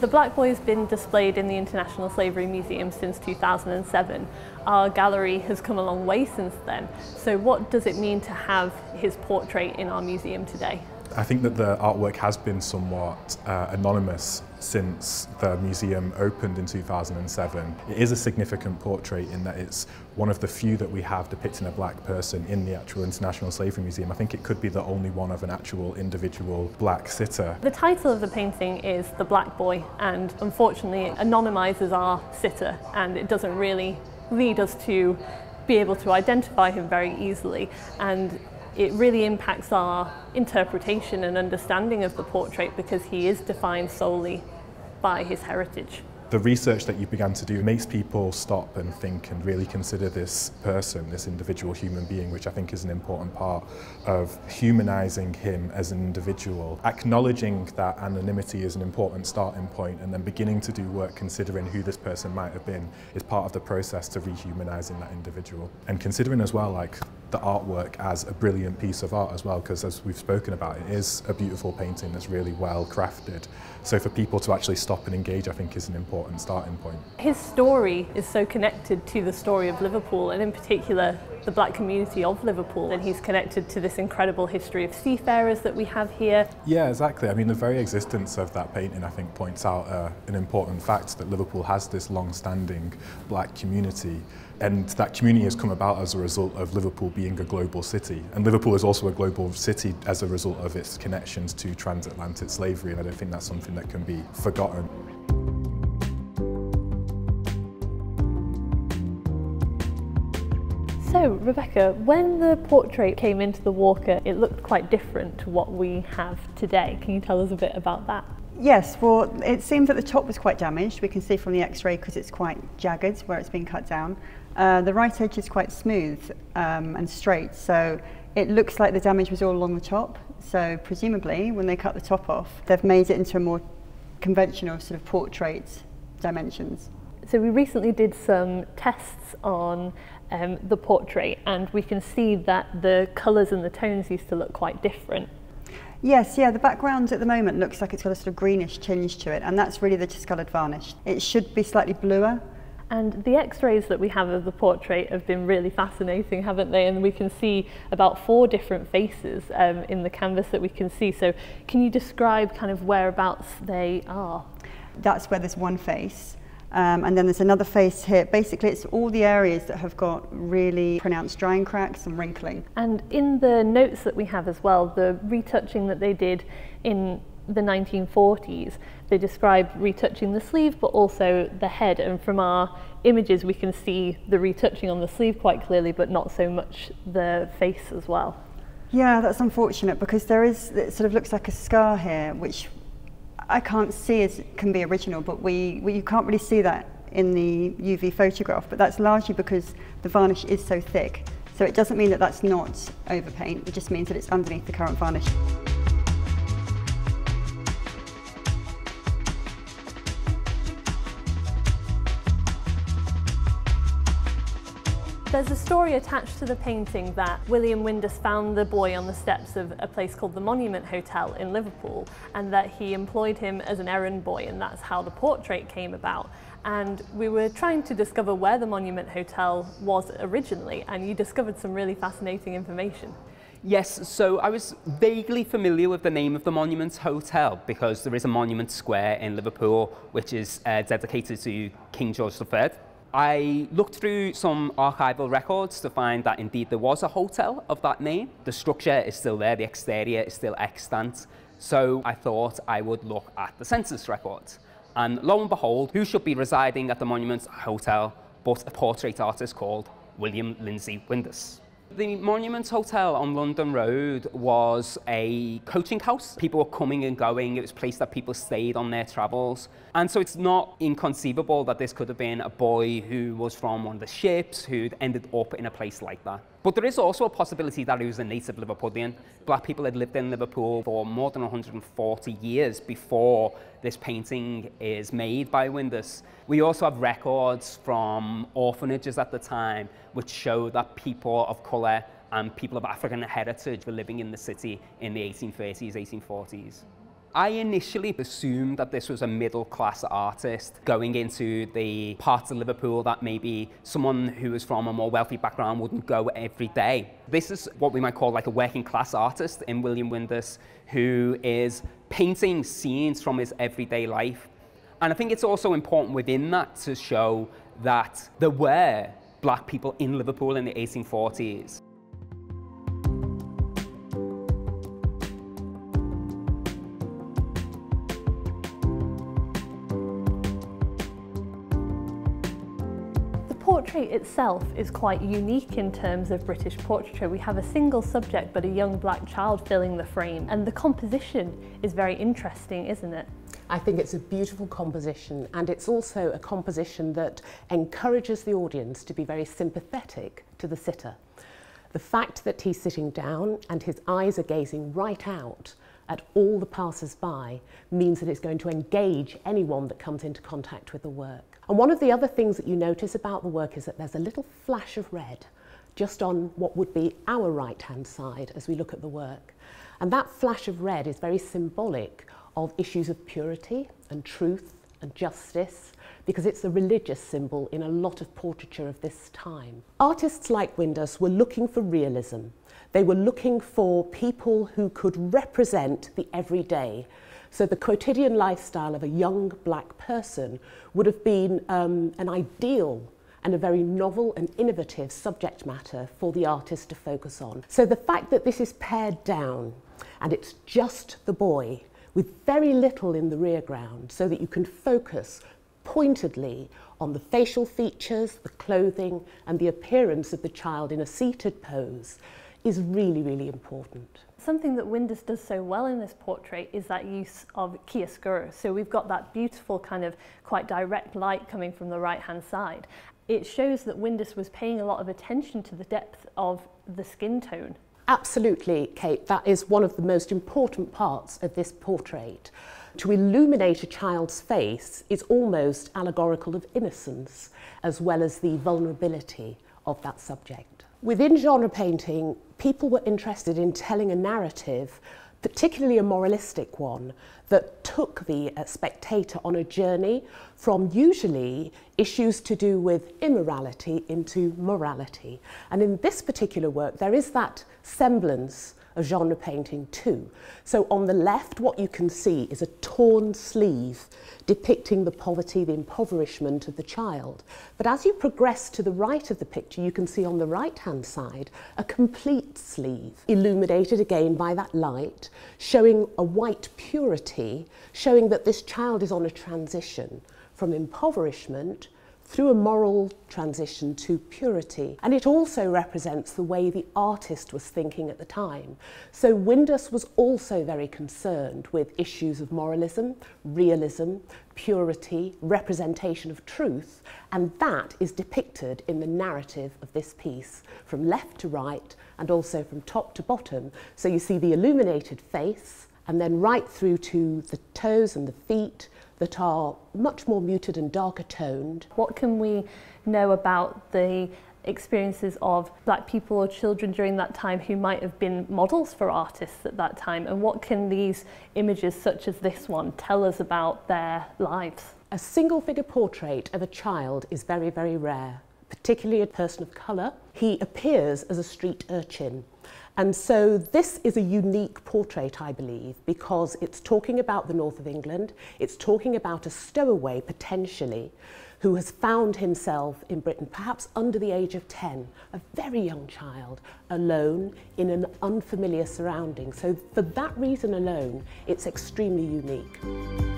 The Black Boy has been displayed in the International Slavery Museum since 2007. Our gallery has come a long way since then. So what does it mean to have his portrait in our museum today? I think that the artwork has been somewhat uh, anonymous since the museum opened in 2007. It is a significant portrait in that it's one of the few that we have depicting a black person in the actual International Slavery Museum. I think it could be the only one of an actual individual black sitter. The title of the painting is The Black Boy and unfortunately it anonymises our sitter and it doesn't really lead us to be able to identify him very easily and it really impacts our interpretation and understanding of the portrait because he is defined solely by his heritage the research that you began to do makes people stop and think and really consider this person, this individual human being, which I think is an important part of humanizing him as an individual. Acknowledging that anonymity is an important starting point and then beginning to do work considering who this person might have been is part of the process to rehumanizing that individual. And considering as well like the artwork as a brilliant piece of art as well because as we've spoken about it is a beautiful painting that's really well crafted. So for people to actually stop and engage I think is an important starting point. His story is so connected to the story of Liverpool and in particular the black community of Liverpool and he's connected to this incredible history of seafarers that we have here. Yeah, exactly. I mean, the very existence of that painting, I think, points out uh, an important fact that Liverpool has this long-standing black community and that community has come about as a result of Liverpool being a global city. And Liverpool is also a global city as a result of its connections to transatlantic slavery, and I don't think that's something that can be forgotten. So, Rebecca, when the portrait came into the Walker, it looked quite different to what we have today. Can you tell us a bit about that? Yes, well, it seems that the top was quite damaged. We can see from the x-ray because it's quite jagged where it's been cut down. Uh, the right edge is quite smooth um, and straight, so it looks like the damage was all along the top. So presumably, when they cut the top off, they've made it into a more conventional sort of portrait dimensions. So we recently did some tests on um, the portrait and we can see that the colours and the tones used to look quite different. Yes, yeah, the background at the moment looks like it's got a sort of greenish tinge to it and that's really the discoloured varnish. It should be slightly bluer. And the x-rays that we have of the portrait have been really fascinating, haven't they? And we can see about four different faces um, in the canvas that we can see. So can you describe kind of whereabouts they are? That's where there's one face. Um, and then there's another face here. Basically, it's all the areas that have got really pronounced drying cracks and wrinkling. And in the notes that we have as well, the retouching that they did in the 1940s, they describe retouching the sleeve, but also the head. And from our images, we can see the retouching on the sleeve quite clearly, but not so much the face as well. Yeah, that's unfortunate because there is, it sort of looks like a scar here, which I can't see as can be original, but we, we you can't really see that in the UV photograph, but that's largely because the varnish is so thick. So it doesn't mean that that's not overpaint, it just means that it's underneath the current varnish. There's a story attached to the painting that William Windus found the boy on the steps of a place called the Monument Hotel in Liverpool and that he employed him as an errand boy and that's how the portrait came about. And we were trying to discover where the Monument Hotel was originally and you discovered some really fascinating information. Yes, so I was vaguely familiar with the name of the Monument Hotel because there is a Monument Square in Liverpool which is uh, dedicated to King George III. I looked through some archival records to find that indeed there was a hotel of that name. The structure is still there, the exterior is still extant. So I thought I would look at the census records. And lo and behold, who should be residing at the Monument Hotel but a portrait artist called William Lindsay Windus. The Monument Hotel on London Road was a coaching house. People were coming and going. It was a place that people stayed on their travels. And so it's not inconceivable that this could have been a boy who was from one of the ships who'd ended up in a place like that. But there is also a possibility that he was a native Liverpudlian. Black people had lived in Liverpool for more than 140 years before this painting is made by Windus. We also have records from orphanages at the time which show that people of colour and people of African heritage were living in the city in the 1830s, 1840s. I initially assumed that this was a middle class artist going into the parts of Liverpool that maybe someone who was from a more wealthy background wouldn't go every day. This is what we might call like a working class artist in William Windus who is painting scenes from his everyday life. And I think it's also important within that to show that there were black people in Liverpool in the 1840s. Itself is quite unique in terms of British portraiture. We have a single subject but a young black child filling the frame and the composition is very interesting, isn't it? I think it's a beautiful composition and it's also a composition that encourages the audience to be very sympathetic to the sitter. The fact that he's sitting down and his eyes are gazing right out at all the passers-by means that it's going to engage anyone that comes into contact with the work. And one of the other things that you notice about the work is that there's a little flash of red just on what would be our right-hand side as we look at the work. And that flash of red is very symbolic of issues of purity and truth and justice because it's a religious symbol in a lot of portraiture of this time. Artists like Windus were looking for realism. They were looking for people who could represent the everyday. So the quotidian lifestyle of a young black person would have been um, an ideal and a very novel and innovative subject matter for the artist to focus on. So the fact that this is pared down and it's just the boy with very little in the rear ground so that you can focus pointedly on the facial features, the clothing and the appearance of the child in a seated pose is really, really important. Something that Windus does so well in this portrait is that use of chiaroscuro. So we've got that beautiful kind of quite direct light coming from the right hand side. It shows that Windus was paying a lot of attention to the depth of the skin tone. Absolutely, Kate. That is one of the most important parts of this portrait. To illuminate a child's face is almost allegorical of innocence, as well as the vulnerability of that subject. Within genre painting, people were interested in telling a narrative, particularly a moralistic one, that took the uh, spectator on a journey from usually issues to do with immorality into morality. And in this particular work, there is that semblance of genre painting too. So on the left, what you can see is a torn sleeve depicting the poverty, the impoverishment of the child. But as you progress to the right of the picture, you can see on the right-hand side a complete sleeve, illuminated again by that light, showing a white purity, showing that this child is on a transition from impoverishment through a moral transition to purity. And it also represents the way the artist was thinking at the time. So Windus was also very concerned with issues of moralism, realism, purity, representation of truth, and that is depicted in the narrative of this piece, from left to right and also from top to bottom. So you see the illuminated face, and then right through to the toes and the feet, that are much more muted and darker toned. What can we know about the experiences of black people or children during that time who might have been models for artists at that time and what can these images such as this one tell us about their lives? A single figure portrait of a child is very very rare, particularly a person of colour. He appears as a street urchin And so this is a unique portrait, I believe, because it's talking about the north of England, it's talking about a stowaway, potentially, who has found himself in Britain, perhaps under the age of 10, a very young child, alone in an unfamiliar surrounding. So for that reason alone, it's extremely unique.